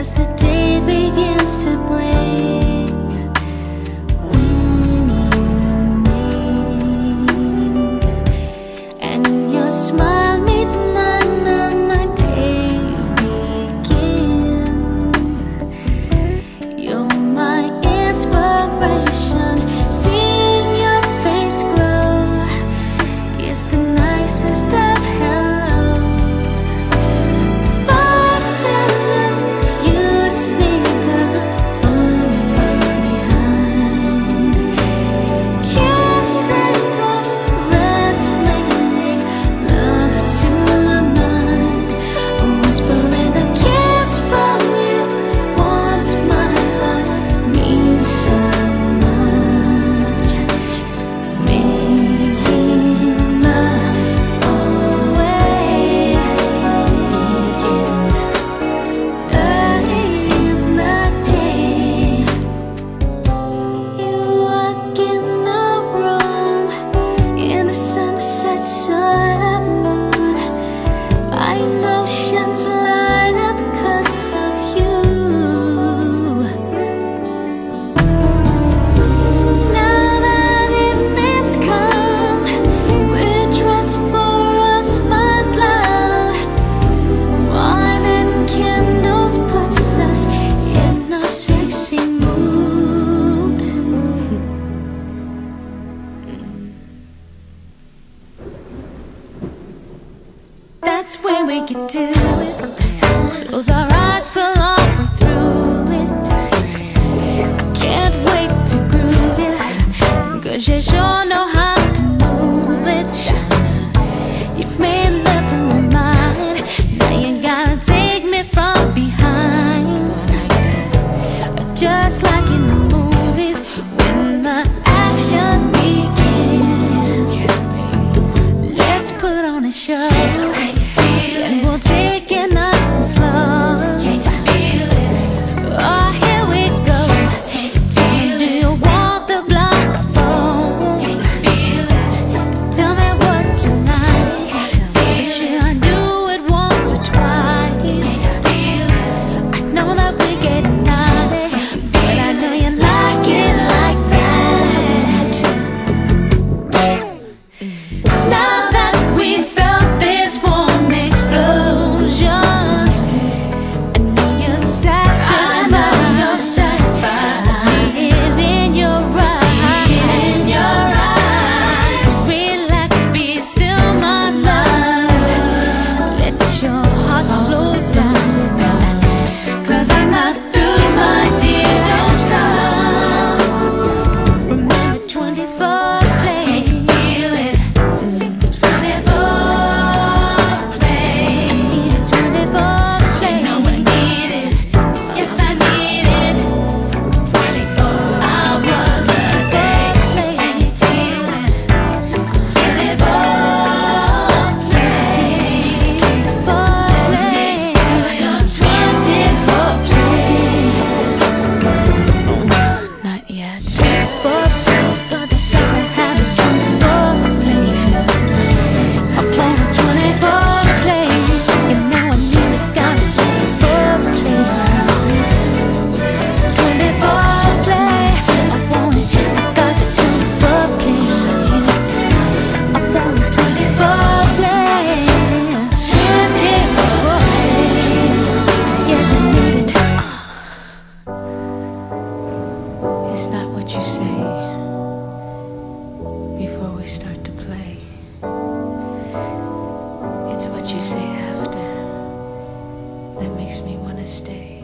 as the day begins to break. time. that's when we can do it. Close our eyes for on through it. I can't wait to groove it. Cause you sure know how to move it. You made love to my mind. Now you gotta take me from behind. Just like in the movies, when the action begins, let's put on a show. you say after that makes me want to stay.